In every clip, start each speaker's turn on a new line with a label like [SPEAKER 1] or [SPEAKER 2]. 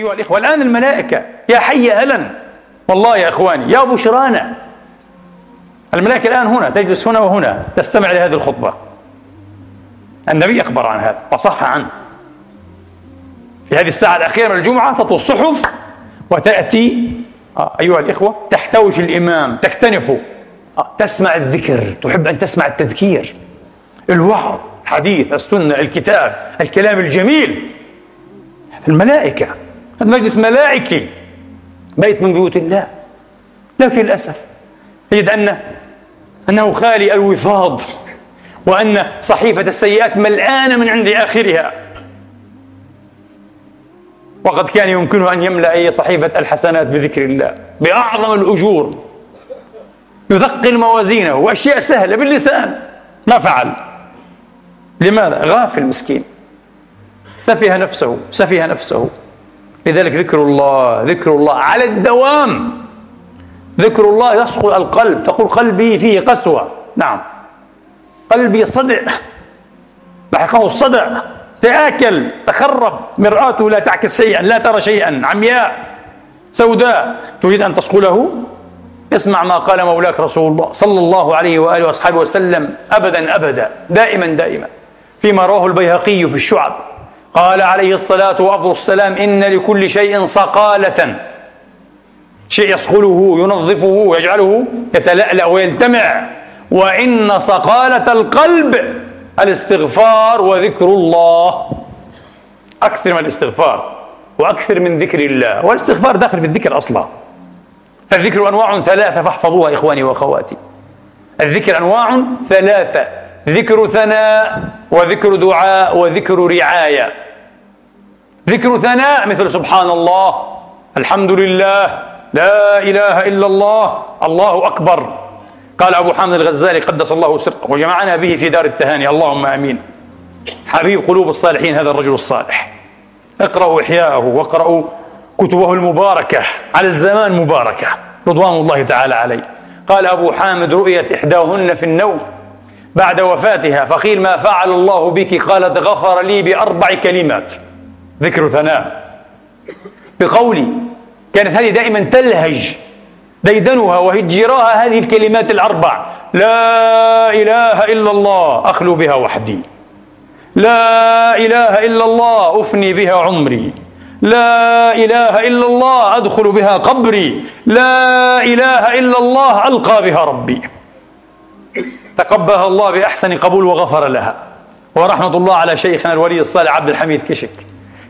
[SPEAKER 1] أيها الإخوة الآن الملائكة يا حي أهلا والله يا إخواني يا بشرانا الملائكة الآن هنا تجلس هنا وهنا تستمع لهذه الخطبة. النبي أخبر عن هذا وصح عنه. في هذه الساعة الأخيرة من الجمعة تطوي الصحف وتأتي آه أيها الإخوة تحتوج الإمام تكتنف. آه تسمع الذكر تحب أن تسمع التذكير. الوعظ الحديث السنة الكتاب الكلام الجميل. الملائكة هذا مجلس ملائكي بيت من بيوت الله. لكن للأسف تجد أن أنه خالي الوفاض وأن صحيفة السيئات ملآنة من عند آخرها. وقد كان يمكنه أن يملأ أي صحيفة الحسنات بذكر الله بأعظم الأجور. يثقل موازينه وأشياء سهلة باللسان. ما فعل. لماذا؟ غافل مسكين. سفه نفسه سفه نفسه. لذلك ذكر الله ذكر الله على الدوام. ذكر الله يصقل القلب تقول قلبي فيه قسوة. نعم. قلبي صدع. لحقه الصدع تآكل تخرب. مرآته لا تعكس شيئا لا ترى شيئا. عمياء سوداء. تريد أن تصقله؟ اسمع ما قال مولاك رسول الله صلى الله عليه وآله وأصحابه وسلم. أبدا أبدا. دائما دائما. فيما رواه البيهقي في الشعب. قال عليه الصلاة وأفضل السلام إن لكل شيء صقالة. شيء يصقله ينظفه يجعله يتلألأ ويلتمع. وإن صقالة القلب الاستغفار وذكر الله. أكثر من الاستغفار وأكثر من ذكر الله. والاستغفار داخل في الذكر أصلا. فالذكر أنواع ثلاثة فاحفظوها إخواني وأخواتي. الذكر أنواع ثلاثة. ذكر ثناء وذكر دعاء وذكر رعاية. ذكر ثناء مثل سبحان الله الحمد لله لا إله إلا الله الله أكبر. قال أبو حامد الغزالي قدس الله سره وجمعنا به في دار التهاني. اللهم آمين. حبيب قلوب الصالحين هذا الرجل الصالح. اقرأوا إحياءه واقرأوا كتبه المباركة. على الزمان مباركة. رضوان الله تعالى عليه. قال أبو حامد رؤيت إحداهن في النوم. بعد وفاتها. فقيل ما فعل الله بك؟ قالت غفر لي بأربع كلمات. ذكر ثناء. بقولي كانت هذه دائما تلهج ديدنها وهجراها هذه الكلمات الأربع. لا إله إلا الله أخلو بها وحدي. لا إله إلا الله أفني بها عمري. لا إله إلا الله أدخل بها قبري. لا إله إلا الله ألقى بها ربي. تقبلها الله بأحسن قبول وغفر لها. ورحمة الله على شيخنا الولي الصالح عبد الحميد كشك.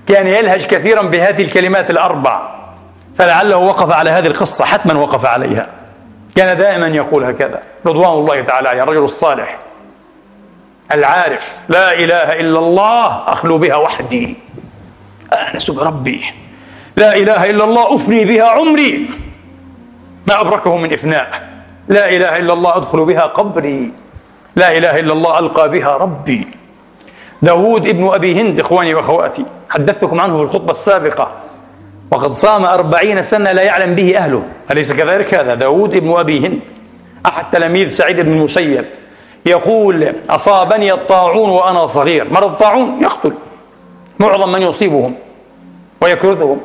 [SPEAKER 1] كان يلهج كثيرا بهذه الكلمات الأربع فلعله وقف على هذه القصة حتما وقف عليها. كان دائما يقول هكذا. رضوان الله تعالى عليه الرجل الصالح العارف لا إله إلا الله أخلو بها وحدي. آنس بربي. لا إله إلا الله أفني بها عمري. ما أبركه من إفناء. لا إله إلا الله أدخل بها قبري. لا إله إلا الله ألقى بها ربي. داود ابن أبي هند إخواني وأخواتي حدثتكم عنه في الخطبة السابقة. وقد صام أربعين سنة لا يعلم به أهله. أليس كذلك هذا؟ داود ابن أبي هند أحد تلاميذ سعيد بن المسيب يقول أصابني الطاعون وأنا صغير. مرض الطاعون؟ يقتل. معظم من يصيبهم ويكرثهم.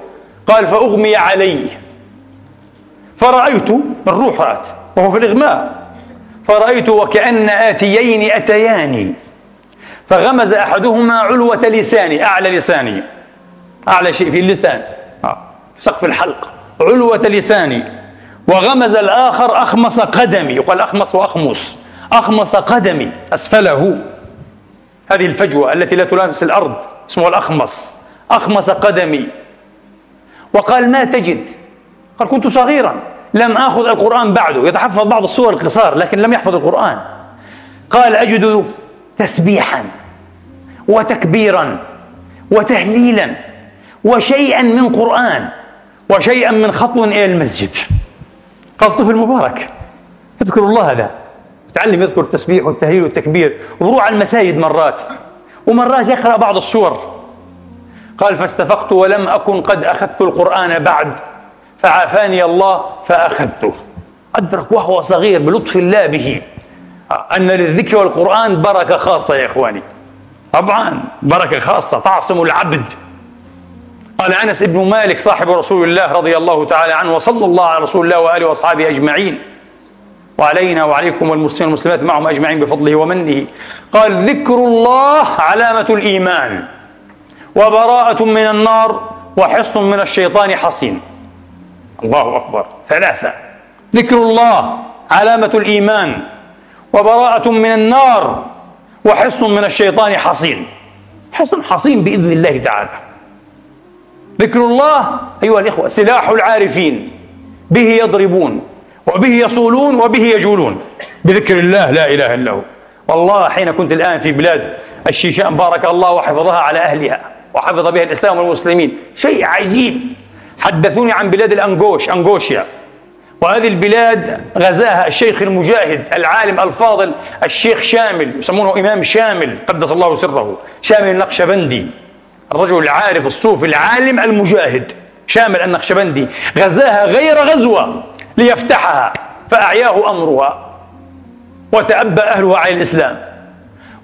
[SPEAKER 1] قال فأغمي عليه. فرأيت الروح رأت وهو في الإغماء. فرأيت وكأن آتيين أتياني فغمز أحدهما علوة لساني أعلى لساني. أعلى شيء في اللسان. آه. في سقف الحلق. علوة لساني. وغمز الآخر أخمص قدمي. يقال أخمص وأخمص. أخمص قدمي. أسفله. هذه الفجوة التي لا تلامس الأرض. اسمها الأخمص. أخمص قدمي. وقال ما تجد؟ قال كنت صغيرا. لم آخذ القرآن بعده. يتحفظ بعض السور القصار لكن لم يحفظ القرآن. قال أجد تسبيحا وتكبيرا وتهليلا وشيئا من قرآن وشيئا من خطو إلى المسجد. قال طفل مبارك يذكر الله هذا. تعلم يذكر التسبيح والتهليل والتكبير. وبروح على المساجد مرات ومرات يقرأ بعض السور قال فاستفقت ولم أكن قد أخذت القرآن بعد. فعافاني الله فأخذته. أدرك وهو صغير بلطف الله به. أن للذكر والقرآن بركة خاصة يا إخواني. طبعا بركة خاصة تعصم العبد. قال أنس بن مالك صاحب رسول الله رضي الله تعالى عنه وصلى الله على رسول الله وآله وأصحابه أجمعين. وعلينا وعليكم والمسلمين والمسلمات معهم أجمعين بفضله ومنه. قال ذكر الله علامة الإيمان. وبراءة من النار وحصن من الشيطان حصين. الله أكبر. ثلاثة. ذكر الله علامة الإيمان وبراءة من النار وحصن من الشيطان حصين. حصن حصين بإذن الله تعالى. ذكر الله أيها الإخوة سلاح العارفين. به يضربون وبه يصولون وبه يجولون. بذكر الله لا إله إلا هو. والله حين كنت الآن في بلاد الشيشان بارك الله وحفظها على أهلها وحفظ بها الإسلام والمسلمين. شيء عجيب. حدثوني عن بلاد الأنغوش أنغوشيا. وهذه البلاد غزاها الشيخ المجاهد العالم الفاضل الشيخ شامل يسمونه إمام شامل قدس الله سره شامل النقشبندي. الرجل العارف الصوفي العالم المجاهد شامل النقشبندي. غزاها غير غزوة ليفتحها فأعياه أمرها وتأبى أهلها على الإسلام.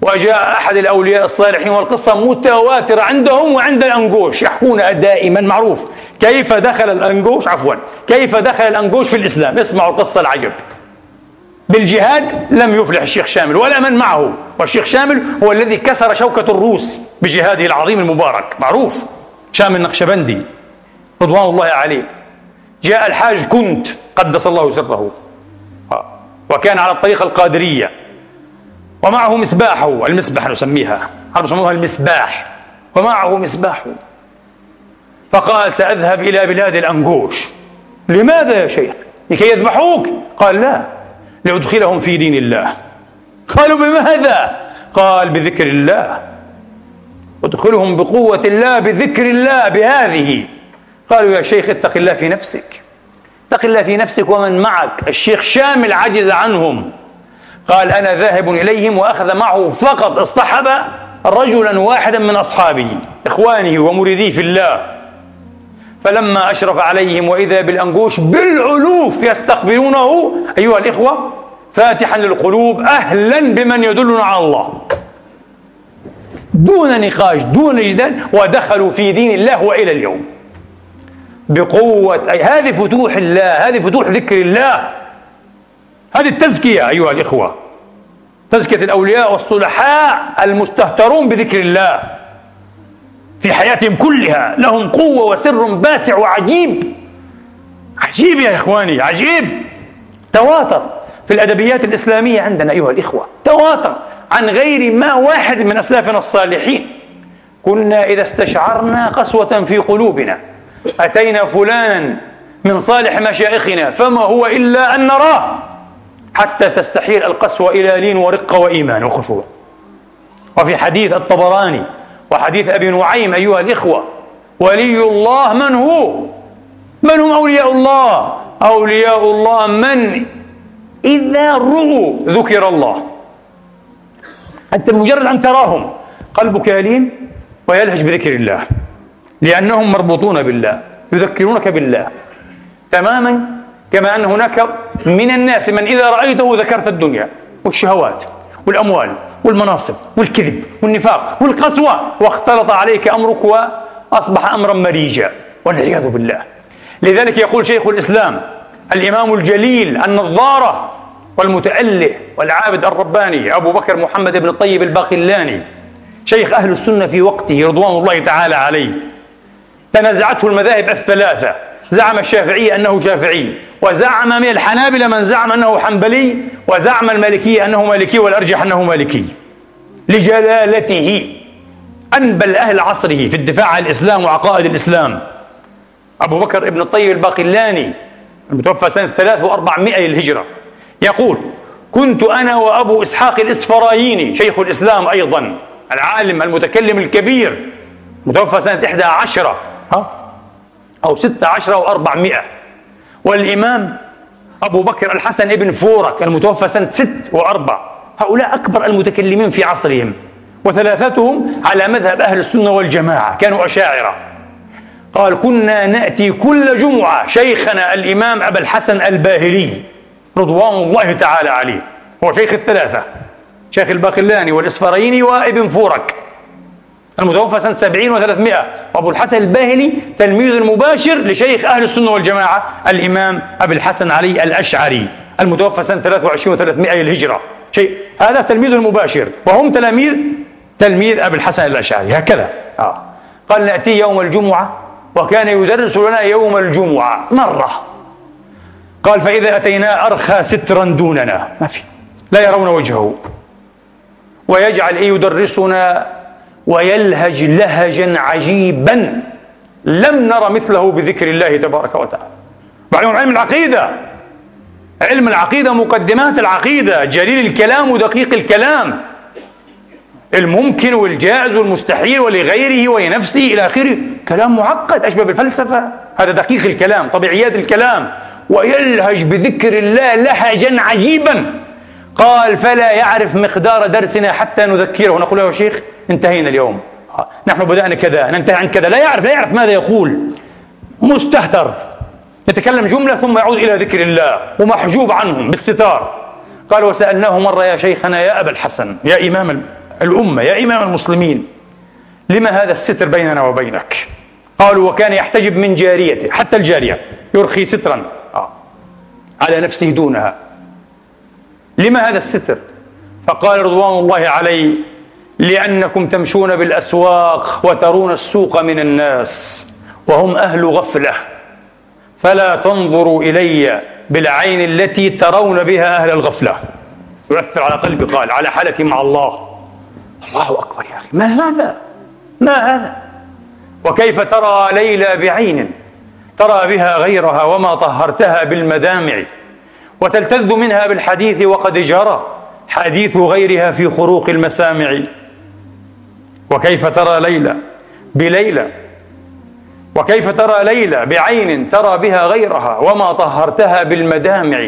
[SPEAKER 1] وجاء أحد الأولياء الصالحين والقصة متواترة عندهم وعند الأنقوش يحكونها دائما معروف. كيف دخل الأنقوش؟ عفوا كيف دخل الأنقوش في الإسلام؟ اسمعوا القصة العجب. بالجهاد لم يفلح الشيخ شامل ولا من معه. والشيخ شامل هو الذي كسر شوكة الروس بجهاده العظيم المبارك. معروف. شامل نقشبندي. رضوان الله عليه. جاء الحاج كنت قدس الله سره وكان على الطريقة القادرية. ومعه مصباحه المسبح نسميها. عرب يسموها المسباح ومعه مصباحه فقال سأذهب إلى بلاد الأنقوش. لماذا يا شيخ؟ لكي يذبحوك؟ قال لا لأدخلهم في دين الله. قالوا بماذا؟ قال بذكر الله. ادخلهم بقوة الله بذكر الله بهذه. قالوا يا شيخ اتق الله في نفسك. اتق الله في نفسك ومن معك. الشيخ شامل عجز عنهم. قال أنا ذاهب إليهم وأخذ معه فقط اصطحب رجلا واحدا من أصحابه إخوانه ومريديه في الله. فلما أشرف عليهم وإذا بالأنقوش بالألوف يستقبلونه أيها الإخوة فاتحا للقلوب أهلا بمن يدلنا على الله. دون نقاش دون جدال ودخلوا في دين الله وإلى اليوم. بقوة أي هذه فتوح الله هذه فتوح ذكر الله. هذه التزكية أيها الإخوة. تزكية الأولياء والصلحاء المستهترون بذكر الله في حياتهم كلها. لهم قوة وسر باتع وعجيب. عجيب يا إخواني عجيب. تواتر في الأدبيات الإسلامية عندنا أيها الإخوة تواتر عن غير ما واحد من أسلافنا الصالحين. كنا إذا استشعرنا قسوة في قلوبنا أتينا فلانا من صالح مشائخنا فما هو إلا أن نراه. حتى تستحيل القسوة إلى لين ورقة وإيمان وخشوع. وفي حديث الطبراني وحديث أبي نعيم أيها الإخوة ولي الله من هو؟ من هم أولياء الله؟ أولياء الله من؟ إذا رؤوا ذكر الله. أنت بمجرد أن تراهم قلبك يلين ويلهج بذكر الله لأنهم مربوطون بالله يذكرونك بالله تماما. كما أن هناك من الناس من إذا رأيته ذكرت الدنيا والشهوات والأموال والمناصب والكذب والنفاق والقسوة واختلط عليك أمرك وأصبح أمرا مريجا والعياذ بالله. لذلك يقول شيخ الإسلام الإمام الجليل النظارة والمتأله والعابد الرباني أبو بكر محمد بن الطيب الباقلاني شيخ أهل السنة في وقته رضوان الله تعالى عليه تنازعته المذاهب الثلاثة. زعم الشافعي أنه شافعي وزعم من الحنابلة من زعم أنه حنبلي وزعم المالكية أنه مالكي والأرجح أنه مالكي. لجلالته أنبل أهل عصره في الدفاع عن الإسلام وعقائد الإسلام. أبو بكر ابن الطيب الباقلاني المتوفى سنة 3400 للهجرة يقول كنت أنا وأبو إسحاق الإسفرايني شيخ الإسلام أيضا العالم المتكلم الكبير متوفى سنة 11 ها؟ أو ستة عشر أو أربعمائة. والإمام أبو بكر الحسن ابن فورك المتوفى سنة ست وأربع. هؤلاء أكبر المتكلمين في عصرهم وثلاثتهم على مذهب أهل السنة والجماعة كانوا أشاعرة. قال كنا نأتي كل جمعة شيخنا الإمام أبا الحسن الباهلي رضوان الله تعالى عليه هو شيخ الثلاثة شيخ الباقلاني والإصفريني وابن فورك. المتوفى سنة 70 و300 وأبو الحسن الباهلي تلميذ المباشر لشيخ أهل السنة والجماعة الإمام أبي الحسن علي الأشعري المتوفى سنة 23 و300 للهجرة. شيء هذا تلميذ المباشر وهم تلاميذ تلميذ أبي الحسن الأشعري هكذا. آه. قال نأتي يوم الجمعة وكان يدرس لنا يوم الجمعة. مرة. قال فإذا أتينا أرخى سترا دوننا. ما في. لا يرون وجهه. ويجعل إيه يدرسنا؟ ويلهج لهجا عجيبا. لم نرى مثله بذكر الله تبارك وتعالى. بعدهم علم العقيدة. علم العقيدة مقدمات العقيدة. جليل الكلام ودقيق الكلام. الممكن والجائز والمستحيل ولغيره ولنفسه إلى آخره. كلام معقد أشبه بالفلسفة. هذا دقيق الكلام طبيعيات الكلام. ويلهج بذكر الله لهجا عجيبا. قال فلا يعرف مقدار درسنا حتى نذكره. نقول له يا شيخ انتهينا اليوم. نحن بدأنا كذا ننتهي عن كذا. لا يعرف لا يعرف ماذا يقول. مستهتر. يتكلم جملة ثم يعود إلى ذكر الله ومحجوب عنهم بالستار. قال وسألناه مرة يا شيخنا يا أبا الحسن يا إمام الأمة يا إمام المسلمين لما هذا الستر بيننا وبينك؟ قالوا وكان يحتجب من جاريته حتى الجارية يرخي سترا. آه. على نفسه دونها. لما هذا الستر؟ فقال رضوان الله عليه لأنكم تمشون بالأسواق وترون السوق من الناس وهم أهل غفلة. فلا تنظروا إلي بالعين التي ترون بها أهل الغفلة. يؤثر على قلبي قال على حالتي مع الله. الله أكبر يا أخي. ما هذا؟ ما هذا؟ وكيف ترى ليلى بعين؟ ترى بها غيرها وما طهرتها بالمدامع. وتلتذ منها بالحديث وقد جرى حديث غيرها في خروق المسامع. وكيف ترى ليلى بليلى؟ وكيف ترى ليلى بعين ترى بها غيرها وما طهرتها بالمدامع؟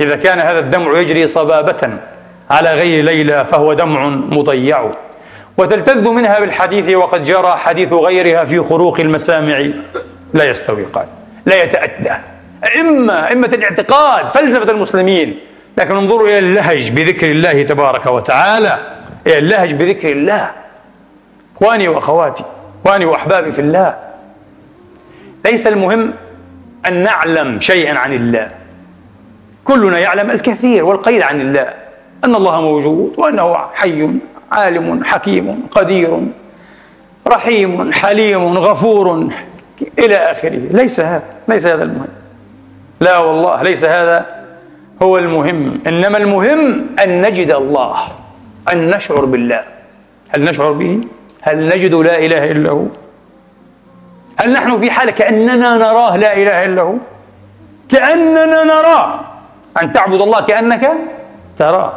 [SPEAKER 1] إذا كان هذا الدمع يجري صبابة على غير ليلى فهو دمع مضيع. وتلتذ منها بالحديث وقد جرى حديث غيرها في خروق المسامع لا يستوي قال لا يتأتى إما إما الاعتقاد فلسفة المسلمين. لكن انظروا إلى اللهج بذكر الله تبارك وتعالى. إلى اللهج بذكر الله. إخواني وأخواتي إخواني وأحبابي في الله. ليس المهم أن نعلم شيئا عن الله. كلنا يعلم الكثير والقليل عن الله. أن الله موجود وأنه حي عالم حكيم قدير رحيم حليم غفور إلى آخره. ليس هذا ليس هذا المهم. لا والله ليس هذا هو المهم إنما المهم أن نجد الله أن نشعر بالله هل نشعر به؟ هل نجد لا إله إلا هو؟ هل نحن في حالة كأننا نراه لا إله إلا هو؟ كأننا نراه أن تعبد الله كأنك تراه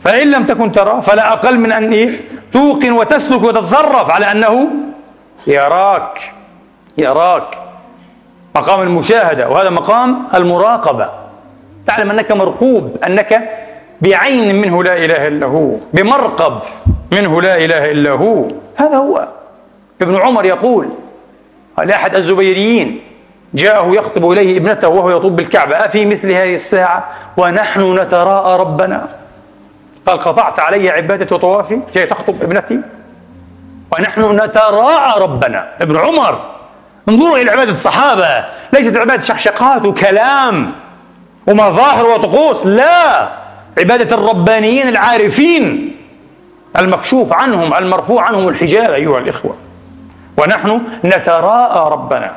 [SPEAKER 1] فإن لم تكن تراه فلا أقل من أن إيه؟ توقن وتسلك وتتصرف على أنه يراك يراك مقام المشاهدة وهذا مقام المراقبة. تعلم أنك مرقوب أنك بعين منه لا إله إلا هو بمرقب منه لا إله إلا هو. هذا هو. ابن عمر يقول لأحد الزبيريين جاءه يخطب إليه ابنته وهو يطوف بالكعبة أفي مثل هذه الساعة؟ ونحن نتراءى ربنا. قال قطعت علي عبادة وطوافي جاي تخطب ابنتي؟ ونحن نتراءى ربنا. ابن عمر انظروا إلى عبادة الصحابة. ليست عبادة شخشقات وكلام ومظاهر وطقوس لا. عبادة الربانيين العارفين المكشوف عنهم المرفوع عنهم الحجاب أيها الإخوة. ونحن نتراءى ربنا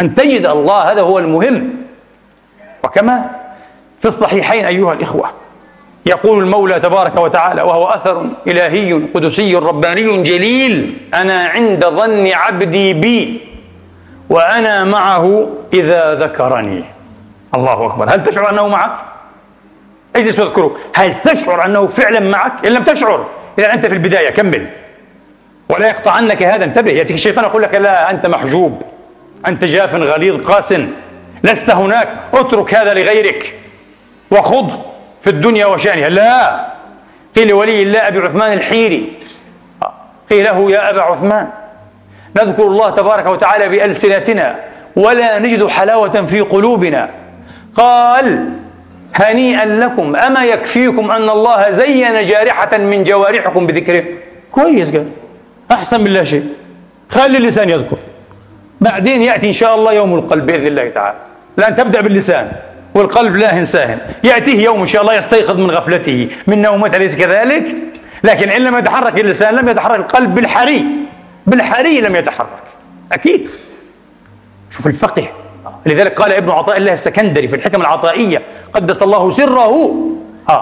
[SPEAKER 1] أن تجد الله هذا هو المهم. وكما في الصحيحين أيها الإخوة يقول المولى تبارك وتعالى وهو أثر إلهي قدسي رباني جليل أنا عند ظن عبدي بي. وأنا معه إذا ذكرني. الله أكبر. هل تشعر أنه معك؟ اجلس واذكره. هل تشعر أنه فعلا معك؟ إن لم تشعر. إذا أنت في البداية كمل. ولا يقطع عنك هذا. انتبه. يأتيك الشيطان يقول لك لا أنت محجوب. أنت جاف غليظ قاس. لست هناك. اترك هذا لغيرك. وخذ في الدنيا وشأنها. لا. قيل لولي الله أبي عثمان الحيري. قيل له يا أبا عثمان. نذكر الله تبارك وتعالى بألسنتنا ولا نجد حلاوة في قلوبنا. قال هنيئا لكم أما يكفيكم أن الله زين جارحة من جوارحكم بذكره؟ كويس قال أحسن من لا شيء. خلي اللسان يذكر. بعدين يأتي إن شاء الله يوم القلب بإذن الله تعالى. الآن تبدأ باللسان والقلب لا ساهن يأتيه يوم إن شاء الله يستيقظ من غفلته من نومته أليس كذلك؟ لكن إن لم يتحرك اللسان لم يتحرك القلب بالحري بالحري لم يتحرك. أكيد. شوف الفقه لذلك قال ابن عطاء الله السكندري في الحكم العطائية قدس الله سره. ها.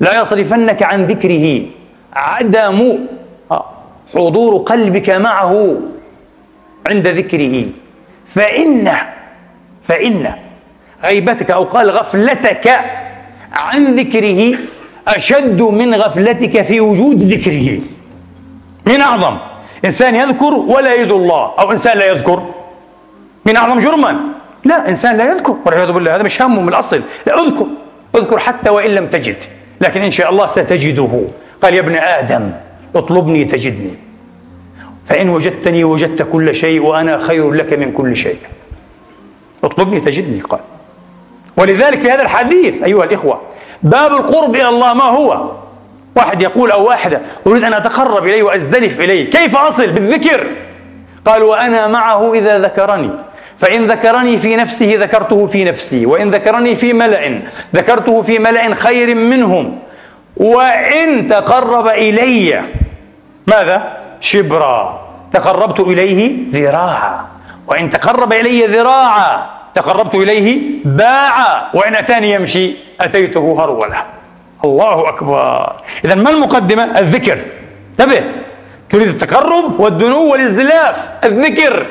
[SPEAKER 1] لا يصرفنك عن ذكره. عدم حضور قلبك معه عند ذكره. فإن فإن غيبتك أو قال غفلتك عن ذكره أشد من غفلتك في وجود ذكره. من أعظم. إنسان يذكر ولا يد الله. أو إنسان لا يذكر. من أعظم جرما. لا إنسان لا يذكر. والعياذ بالله هذا مش همه من الأصل. لا أذكر. أذكر حتى وإن لم تجد. لكن إن شاء الله ستجده. قال يا ابن آدم اطلبني تجدني. فإن وجدتني وجدت كل شيء وأنا خير لك من كل شيء. اطلبني تجدني قال. ولذلك في هذا الحديث أيها الإخوة باب القرب إلى الله ما هو؟ واحد يقول أو واحدة أريد أن أتقرب إليه وأزدلف إليه. كيف أصل؟ بالذكر. قال وأنا معه إذا ذكرني. فإن ذكرني في نفسه ذكرته في نفسي وإن ذكرني في ملأ ذكرته في ملأ خير منهم. وإن تقرب إلي ماذا؟ شبرا. تقربت إليه ذراعا. وإن تقرب إلي ذراعا تقربت إليه باعا. وإن أتاني يمشي أتيته هرولا الله أكبر. إذا ما المقدمة؟ الذكر. انتبه. تريد التقرب والدنو والإزدلاف. الذكر.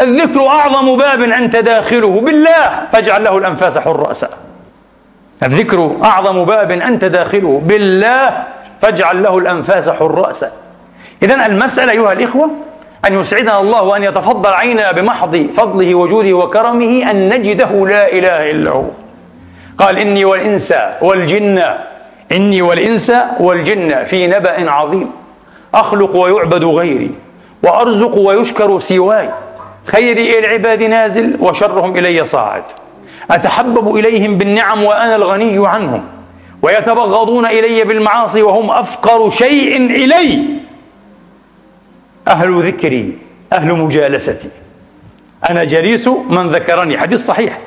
[SPEAKER 1] الذكر أعظم باب أنت داخله بالله. فاجعل له الأنفاس حرأسا الذكر أعظم باب أنت داخله بالله. فاجعل له الأنفاس حرأسا إذا المسألة أيها الإخوة أن يسعدنا الله وأن يتفضل علينا بمحض فضله وجوده وكرمه أن نجده لا إله إلا هو. قال إني والإنس والجن. إني والإنس والجن في نبأ عظيم. أخلق ويعبد غيري وأرزق ويشكر سواي. خيري إلى العباد نازل وشرهم إلي صاعد. أتحبب إليهم بالنعم وأنا الغني عنهم. ويتبغضون إلي بالمعاصي وهم أفقر شيء إلي. أهل ذكري أهل مجالستي. أنا جليس من ذكرني. حديث صحيح.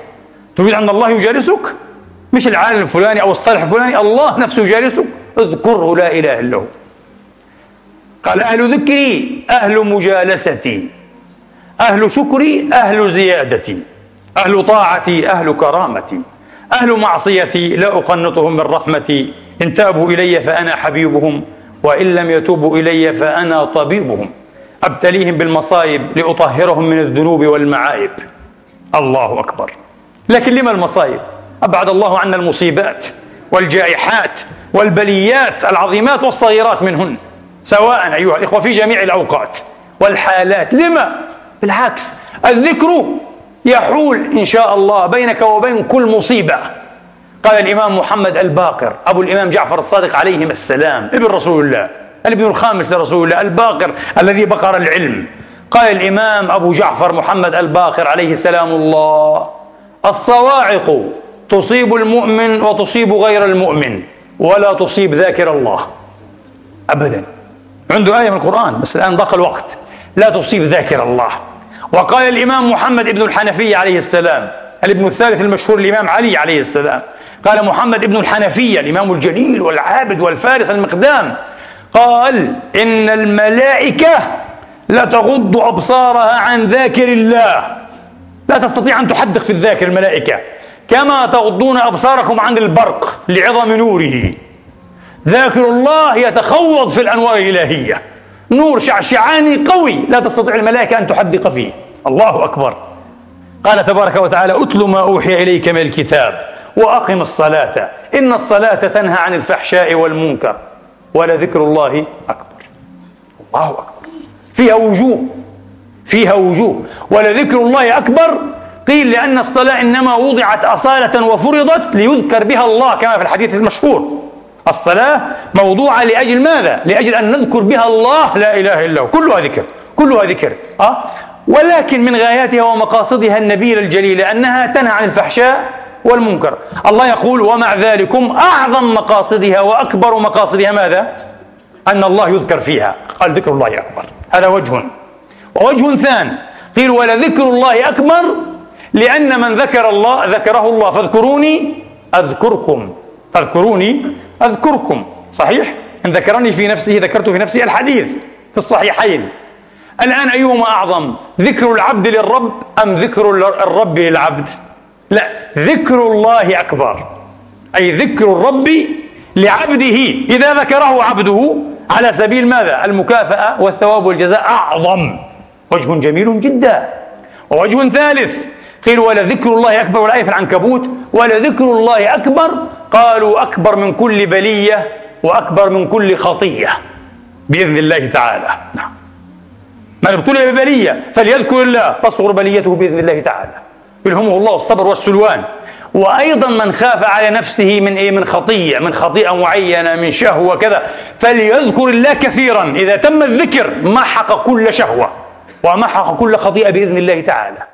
[SPEAKER 1] تريد أن الله يجالسك؟ مش العالم الفلاني أو الصالح الفلاني الله نفسه يجالسك اذكره لا إله إلا هو. قال أهل ذكري أهل مجالستي أهل شكري أهل زيادتي أهل طاعتي أهل كرامتي أهل معصيتي لا أقنطهم من رحمتي إن تابوا إلي فأنا حبيبهم وإن لم يتوبوا إلي فأنا طبيبهم. أبتليهم بالمصايب لأطهرهم من الذنوب والمعايب. الله أكبر. لكن لما المصايب؟ أبعد الله عنا المصيبات والجائحات والبليات العظيمات والصغيرات منهن سواء أيها الإخوة في جميع الأوقات والحالات. لما؟ بالعكس الذكر يحول إن شاء الله بينك وبين كل مصيبة. قال الإمام محمد الباقر أبو الإمام جعفر الصادق عليهما السلام ابن رسول الله الابن الخامس لرسول الله الباقر الذي بقر العلم. قال الإمام أبو جعفر محمد الباقر عليه سلام الله الصواعق تصيب المؤمن وتصيب غير المؤمن ولا تصيب ذاكر الله. أبدا. عنده آية من القرآن بس الآن ضاق الوقت. لا تصيب ذاكر الله. وقال الإمام محمد ابن الحنفية عليه السلام الابن الثالث المشهور الإمام علي عليه السلام قال محمد ابن الحنفية الإمام الجليل والعابد والفارس المقدام قال إن الملائكة لتغض أبصارها عن ذاكر الله. لا تستطيع أن تحدق في الذاكر الملائكة. كما تغضون أبصاركم عن البرق لعظم نوره. ذاكر الله يتخوض في الأنوار الإلهية. نور شعشعاني قوي. لا تستطيع الملائكة أن تحدق فيه. الله أكبر. قال تبارك وتعالى أتل ما أوحي إليك من الكتاب وأقم الصلاة. إن الصلاة تنهى عن الفحشاء والمنكر ولذكر الله أكبر. الله أكبر. فيها وجوه. فيها وجوه. ولذكر الله أكبر قيل لأن الصلاة إنما وضعت أصالة وفرضت ليذكر بها الله كما في الحديث المشهور الصلاة موضوعة لأجل ماذا؟ لأجل أن نذكر بها الله لا إله إلا هو كلها ذكر كلها ذكر أه؟ ولكن من غاياتها ومقاصدها النبيلة الجليلة أنها تنهى عن الفحشاء والمنكر الله يقول ومع ذلكم أعظم مقاصدها وأكبر مقاصدها ماذا؟ أن الله يذكر فيها قال ذكر الله أكبر هذا وجه ووجه ثاني قيل ولذكر الله أكبر لأن من ذكر الله ذكره الله فاذكروني أذكركم. فاذكروني أذكركم. صحيح؟ إن ذكرني في نفسه ذكرت في نفسي الحديث في الصحيحين. الآن أيهما أعظم؟ ذكر العبد للرب أم ذكر الرب للعبد؟ لا ذكر الله أكبر. أي ذكر الرب لعبده. إذا ذكره عبده على سبيل ماذا؟ المكافأة والثواب والجزاء أعظم. وجه جميل جدا. ووجه ثالث قيل ولذكر الله أكبر والآية في العنكبوت؟ ولذكر الله أكبر؟ قالوا أكبر من كل بلية وأكبر من كل خطية بإذن الله تعالى. نعم. من ابتلي ببلية فليذكر الله تصغر بليته بإذن الله تعالى. يلهمه الله الصبر والسلوان. وأيضا من خاف على نفسه من إيه؟ من خطية من خطيئة معينة من شهوة كذا فليذكر الله كثيرا. إذا تم الذكر محق كل شهوة ومحق كل خطيئة بإذن الله تعالى.